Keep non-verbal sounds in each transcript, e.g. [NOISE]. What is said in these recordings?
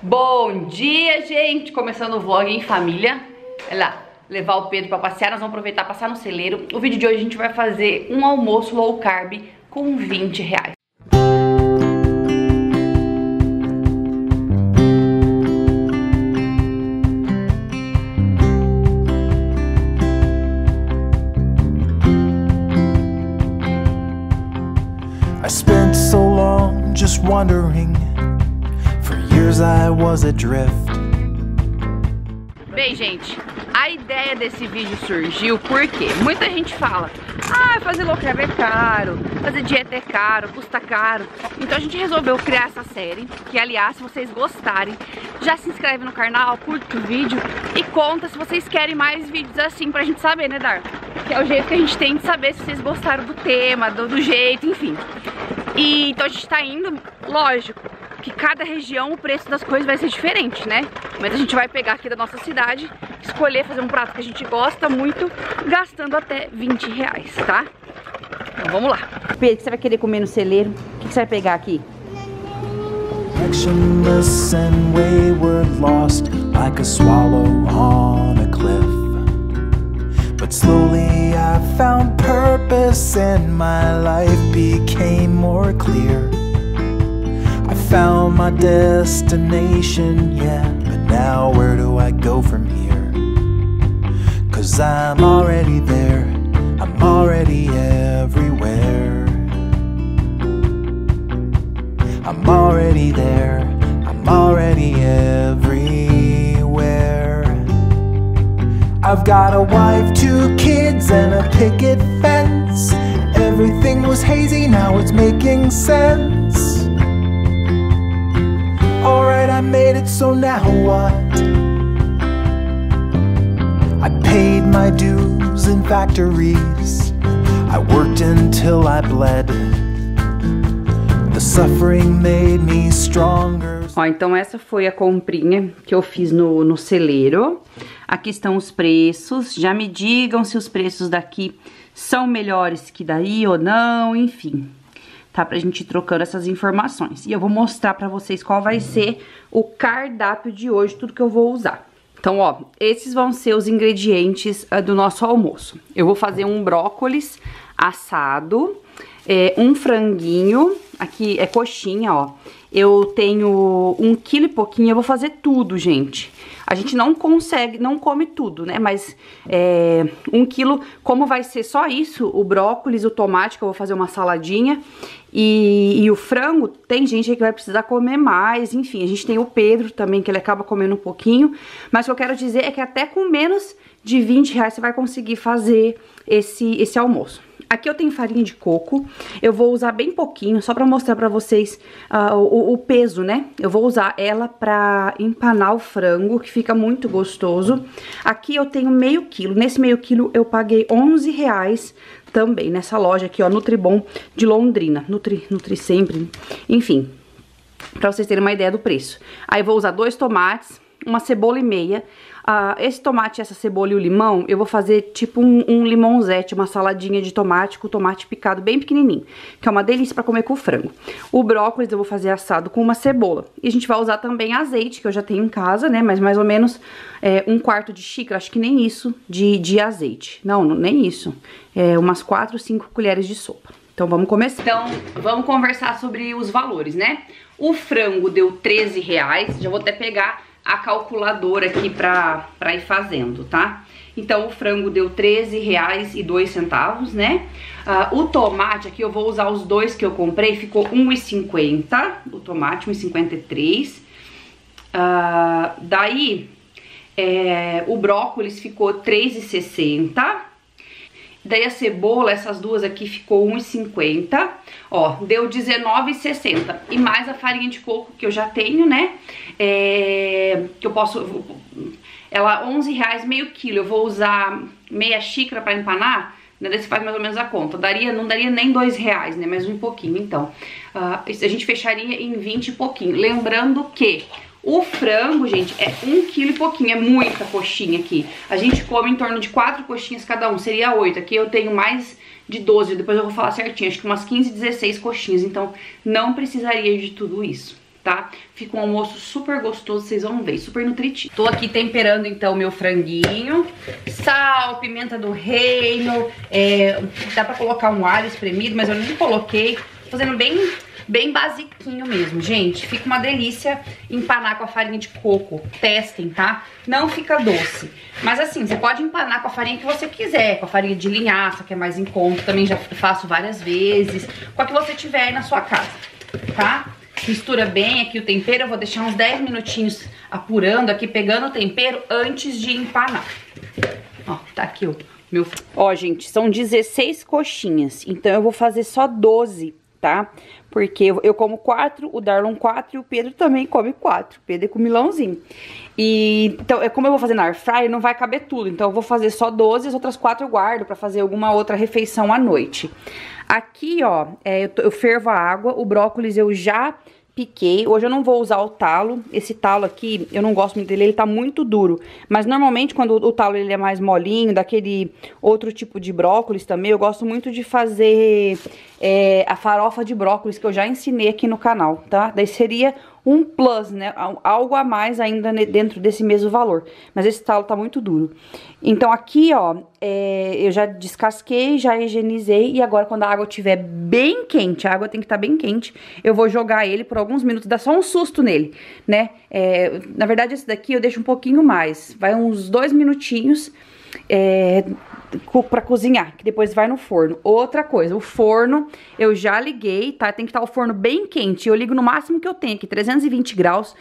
Bom dia, gente! Começando o vlog em família. Olha lá, levar o Pedro pra passear, nós vamos aproveitar passar no celeiro. O vídeo de hoje a gente vai fazer um almoço low carb com 20 reais. I spent so long just wondering. Years I was adrift. Bem, gente, a ideia desse vídeo surgiu porque muita gente fala Ah, fazer low carb é caro, fazer dieta é caro, custa caro Então a gente resolveu criar essa série Que aliás, se vocês gostarem, já se inscreve no canal, curte o vídeo E conta se vocês querem mais vídeos assim pra gente saber, né Dar? Que é o jeito que a gente tem de saber se vocês gostaram do tema, do, do jeito, enfim e então a gente tá indo, lógico, que cada região o preço das coisas vai ser diferente, né? Mas a gente vai pegar aqui da nossa cidade, escolher fazer um prato que a gente gosta muito, gastando até 20 reais, tá? Então vamos lá. Pedro, o que você vai querer comer no celeiro? O que você vai pegar aqui? Actionless and wayward, lost like a swallow on a cliff. But slowly I found purpose and my life became more clear. Found my destination, yeah, but now where do I go from here? Cause I'm already there, I'm already everywhere. I'm already there, I'm already everywhere. I've got a wife, two kids, and a picket fence. Everything was hazy, now it's making sense. Made it, so now what? I paid my dues in factories. I worked until I bled. The suffering made me stronger. Ó, então essa foi a comprinha que eu fiz no, no celeiro. Aqui estão os preços. Já me digam se os preços daqui são melhores que daí ou não, enfim. Tá? Pra gente ir trocando essas informações. E eu vou mostrar pra vocês qual vai ser o cardápio de hoje, tudo que eu vou usar. Então, ó, esses vão ser os ingredientes uh, do nosso almoço. Eu vou fazer um brócolis assado, é, um franguinho, aqui é coxinha, ó. Eu tenho um quilo e pouquinho, eu vou fazer tudo, gente. A gente não consegue, não come tudo, né? Mas é, um quilo, como vai ser só isso, o brócolis, o tomate, que eu vou fazer uma saladinha, e, e, o frango, tem gente que vai precisar comer mais, enfim. A gente tem o Pedro também, que ele acaba comendo um pouquinho. Mas o que eu quero dizer é que até com menos de 20 reais você vai conseguir fazer esse, esse almoço. Aqui eu tenho farinha de coco, eu vou usar bem pouquinho, só pra mostrar pra vocês uh, o, o, peso, né? Eu vou usar ela pra empanar o frango, que fica muito gostoso. Aqui eu tenho meio quilo, nesse meio quilo eu paguei 11 reais também, nessa loja aqui, ó, Nutribom de Londrina, Nutri, Nutri Sempre, enfim, pra vocês terem uma ideia do preço. Aí eu vou usar dois tomates, uma cebola e meia, Esse tomate, essa cebola e o limão, eu vou fazer tipo um, um limonzete, uma saladinha de tomate com tomate picado bem pequenininho, que é uma delícia pra comer com frango. O brócolis eu vou fazer assado com uma cebola. E a gente vai usar também azeite, que eu já tenho em casa, né, mas mais ou menos é, um quarto de xícara, acho que nem isso, de, de azeite. Não, não, nem isso. É umas 4, 5 colheres de sopa. Então vamos começar. Então vamos conversar sobre os valores, né? O frango deu 13 reais, já vou até pegar a calculadora aqui pra, pra ir fazendo, tá? Então o frango deu R$13,02, né? Uh, o tomate aqui eu vou usar os dois que eu comprei, ficou R$1,50, o tomate R$1,53. Uh, daí é, o brócolis ficou R$3,60. Daí a cebola, essas duas aqui, ficou 1,50. Ó, deu 19,60. E mais a farinha de coco que eu já tenho, né? É, que eu posso... Ela, 11 reais meio quilo. Eu vou usar meia xícara pra empanar. Né, daí você faz mais ou menos a conta. Daria, não daria nem dois reais, né? Mais um pouquinho, então. Uh, a gente fecharia em 20 e pouquinho. Lembrando que o frango, gente, é um quilo e pouquinho, é muita coxinha aqui. A gente come em torno de quatro coxinhas cada um, seria oito. Aqui eu tenho mais de 12, depois eu vou falar certinho, acho que umas 15, 16 coxinhas, então não precisaria de tudo isso, tá? Fica um almoço super gostoso, vocês vão ver, super nutritivo. Tô aqui temperando então meu franguinho, sal, pimenta do reino, é, dá pra colocar um alho espremido, mas eu nem coloquei, tô fazendo bem bem basiquinho mesmo, gente. Fica uma delícia empanar com a farinha de coco. Testem, tá? Não fica doce. Mas assim, você pode empanar com a farinha que você quiser, com a farinha de linhaça, que é mais em conta. Também já faço várias vezes. Com a que você tiver aí na sua casa, tá? Mistura bem aqui o tempero, eu vou deixar uns 10 minutinhos apurando aqui, pegando o tempero antes de empanar. Ó, tá aqui o meu... Ó, gente, são 16 coxinhas, então eu vou fazer só 12, tá? Porque eu, eu como quatro, o Darlon quatro e o Pedro também come quatro. Pedro é com milãozinho. E, então, é como eu vou fazer na air fryer, não vai caber tudo. Então, eu vou fazer só 12, as outras quatro eu guardo pra fazer alguma outra refeição à noite. Aqui, ó, é, eu, eu fervo a água, o brócolis eu já piquei. Hoje eu não vou usar o talo. Esse talo aqui, eu não gosto muito dele, ele tá muito duro. Mas normalmente quando o talo ele é mais molinho, daquele outro tipo de brócolis também, eu gosto muito de fazer é, a farofa de brócolis que eu já ensinei aqui no canal, tá? Daí seria um plus, né? Algo a mais ainda dentro desse mesmo valor. Mas esse talo tá muito duro. Então aqui, ó, é, eu já descasquei, já higienizei e agora quando a água estiver bem quente, a água tem que estar tá bem quente, eu vou jogar ele por alguns minutos, dá só um susto nele, né? É, na verdade esse daqui eu deixo um pouquinho mais, vai uns dois minutinhos, é, para cozinhar, que depois vai no forno. Outra coisa, o forno eu já liguei, tá? Tem que estar tá o forno bem quente. Eu ligo no máximo que eu tenho aqui, 320 graus,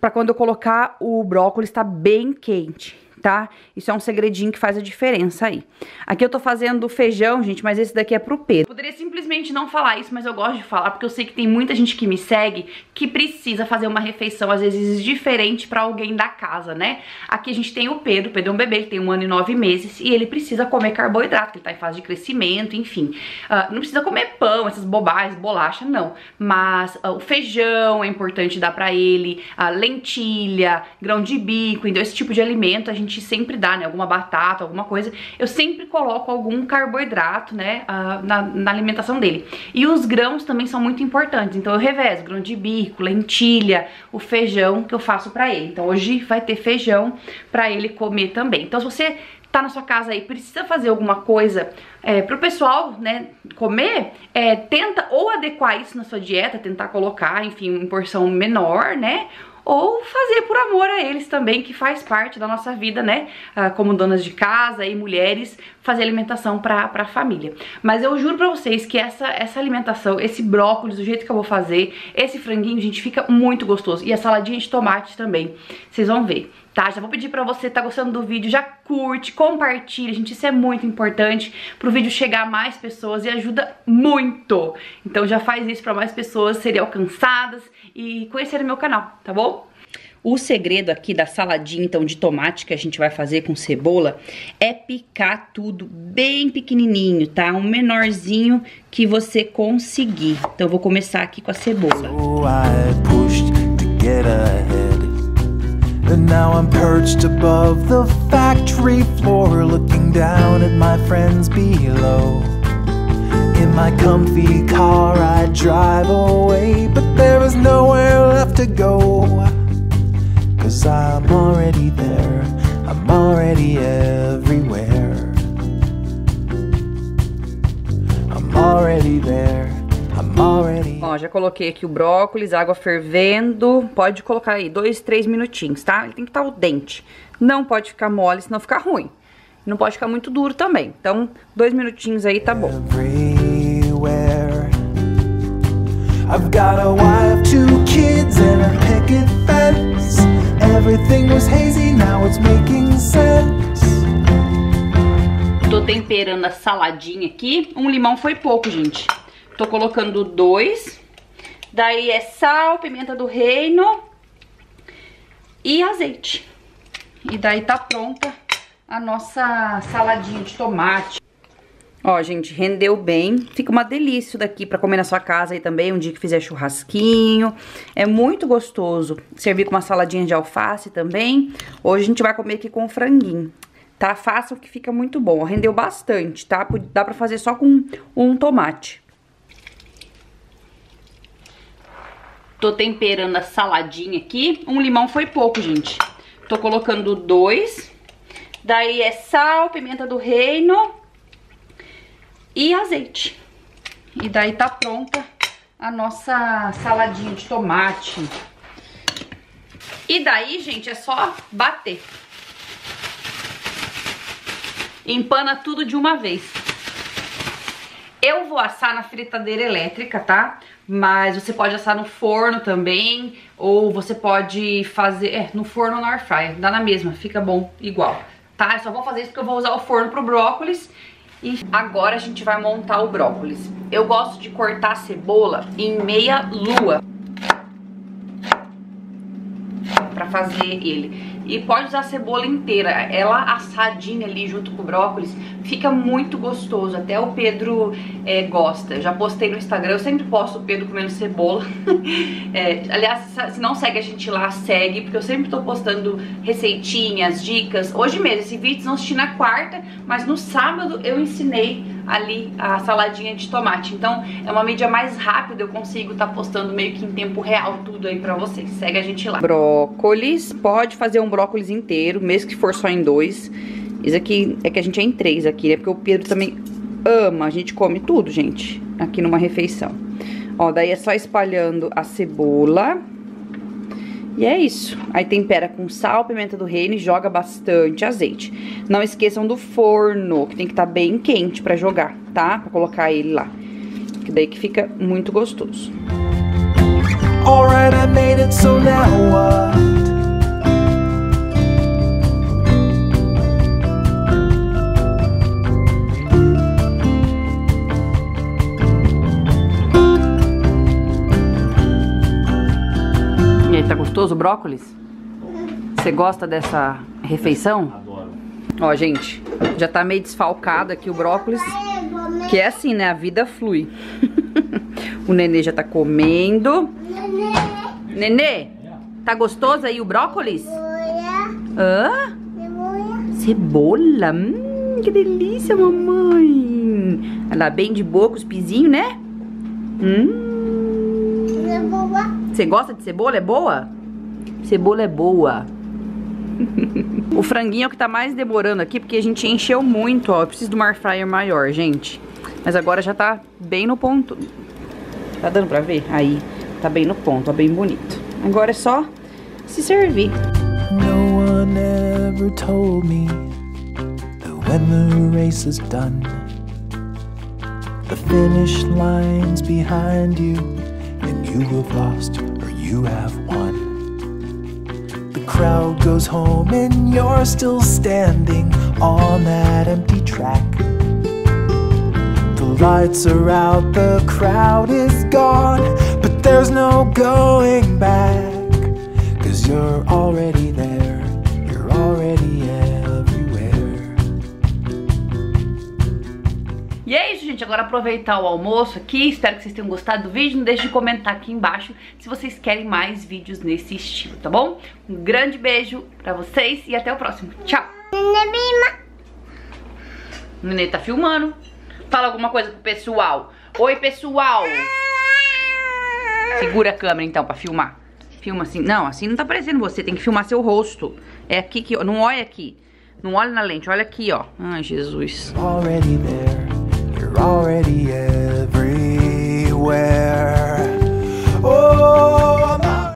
para quando eu colocar o brócolis tá bem quente tá? Isso é um segredinho que faz a diferença aí. Aqui eu tô fazendo feijão, gente, mas esse daqui é pro Pedro. Poderia simplesmente não falar isso, mas eu gosto de falar porque eu sei que tem muita gente que me segue que precisa fazer uma refeição, às vezes, diferente pra alguém da casa, né? Aqui a gente tem o Pedro, o Pedro é um bebê, ele tem um ano e nove meses e ele precisa comer carboidrato, ele tá em fase de crescimento, enfim. Uh, não precisa comer pão, essas bobagens, bolacha, não. Mas uh, o feijão é importante dar pra ele, a lentilha, grão de bico, então esse tipo de alimento a gente gente sempre dá, né? Alguma batata, alguma coisa. Eu sempre coloco algum carboidrato, né? Uh, na, na, alimentação dele. E os grãos também são muito importantes. Então eu revezo grão de bico, lentilha, o feijão que eu faço pra ele. Então hoje vai ter feijão pra ele comer também. Então se você tá na sua casa aí, precisa fazer alguma coisa é, pro pessoal, né, comer, é, tenta ou adequar isso na sua dieta, tentar colocar, enfim, em porção menor, né, ou fazer por amor a eles também, que faz parte da nossa vida, né? Ah, como donas de casa e mulheres, fazer alimentação pra, pra família. Mas eu juro pra vocês que essa, essa alimentação, esse brócolis, do jeito que eu vou fazer, esse franguinho, gente, fica muito gostoso. E a saladinha de tomate também, vocês vão ver. Tá, já vou pedir pra você, tá gostando do vídeo, já curte, compartilha, gente, isso é muito importante pro vídeo chegar a mais pessoas e ajuda muito. Então já faz isso pra mais pessoas serem alcançadas e conhecerem meu canal, tá bom? O segredo aqui da saladinha, então, de tomate que a gente vai fazer com cebola é picar tudo bem pequenininho, tá? Um menorzinho que você conseguir. Então, eu vou começar aqui com a cebola. Below In my comfy car I drive away But there is nowhere left to go Cause I'm already there, I'm already everywhere. I'm already there, I'm already. Ó, já coloquei aqui o brócolis, água fervendo. Pode colocar aí dois, três minutinhos, tá? Ele tem que estar o dente. Não pode ficar mole, senão fica ruim. Não pode ficar muito duro também. Então, dois minutinhos aí tá bom. Everywhere. I've got a wife, two kids and a picket fence. Everything was hazy, now it's making sense. Tô temperando a saladinha aqui. Um limão foi pouco, gente. Tô colocando dois. Daí é sal, pimenta do reino e azeite. E daí tá pronta a nossa saladinha de tomate. Ó, gente, rendeu bem. Fica uma delícia isso daqui pra comer na sua casa aí também, um dia que fizer churrasquinho. É muito gostoso. Servir com uma saladinha de alface também. Hoje a gente vai comer aqui com franguinho. Tá? Façam que fica muito bom. Rendeu bastante, tá? Dá pra fazer só com um tomate. Tô temperando a saladinha aqui. Um limão foi pouco, gente. Tô colocando dois. Daí é sal, pimenta do reino e azeite. E daí tá pronta a nossa saladinha de tomate. E daí, gente, é só bater. Empana tudo de uma vez. Eu vou assar na fritadeira elétrica, tá? Mas você pode assar no forno também, ou você pode fazer é, no forno no air fryer, dá na mesma, fica bom igual, tá? Eu só vou fazer isso porque eu vou usar o forno pro brócolis e agora a gente vai montar o brócolis. Eu gosto de cortar a cebola em meia lua pra fazer ele. E pode usar a cebola inteira, ela assadinha ali junto com o brócolis, fica muito gostoso. Até o Pedro é, gosta. Já postei no Instagram, eu sempre posto o Pedro comendo cebola. [LAUGHS] é, aliás, se não segue a gente lá, segue, porque eu sempre tô postando receitinhas, dicas. Hoje mesmo, esse vídeo não assisti na quarta, mas no sábado eu ensinei ali a saladinha de tomate. Então é uma mídia mais rápida, eu consigo estar tá postando meio que em tempo real tudo aí pra vocês. Segue a gente lá. Brócolis, pode fazer um brócolis inteiro, mesmo que for só em dois. Isso aqui é que a gente é em três aqui, né? Porque o Pedro também ama, a gente come tudo, gente, aqui numa refeição. Ó, daí é só espalhando a cebola e é isso. Aí tempera com sal, pimenta do reino e joga bastante azeite. Não esqueçam do forno, que tem que estar tá bem quente pra jogar, tá? Pra colocar ele lá. Que daí que fica muito gostoso. Alright, I made it, so now what? Gostoso o brócolis? Você gosta dessa refeição? Adoro. Ó, gente, já tá meio desfalcado aqui o brócolis. Que é assim, né? A vida flui. [LAUGHS] o nenê já tá comendo. Nenê. Nenê, tá gostoso aí o brócolis? Hã? Cebola. Hum, que delícia, mamãe. Ela bem de boa com os pizinhos, né? Hum. Você gosta de cebola? É boa? Cebola é boa. o franguinho é o que tá mais demorando aqui, porque a gente encheu muito, ó. Eu preciso de uma air fryer maior, gente. Mas agora já tá bem no ponto. Tá dando pra ver? Aí, tá bem no ponto, ó, bem bonito. Agora é só se servir. No one ever told me that when the race is done The finish line's behind you and you have lost you have crowd goes home and you're still standing on that empty track. The lights are out, the crowd is gone, but there's no going back. Cause you're already there, E é isso, gente. Agora aproveitar o almoço aqui. Espero que vocês tenham gostado do vídeo. Não deixe de comentar aqui embaixo se vocês querem mais vídeos nesse estilo, tá bom? Um grande beijo pra vocês e até o próximo. Tchau! O Nenê tá filmando. Fala alguma coisa pro pessoal. Oi, pessoal! Segura a câmera então pra filmar. Filma assim. Não, assim não tá aparecendo você. Tem que filmar seu rosto. É aqui que... Não olha aqui. Não olha na lente. Olha aqui, ó. Ai, Jesus. Already there. Already everywhere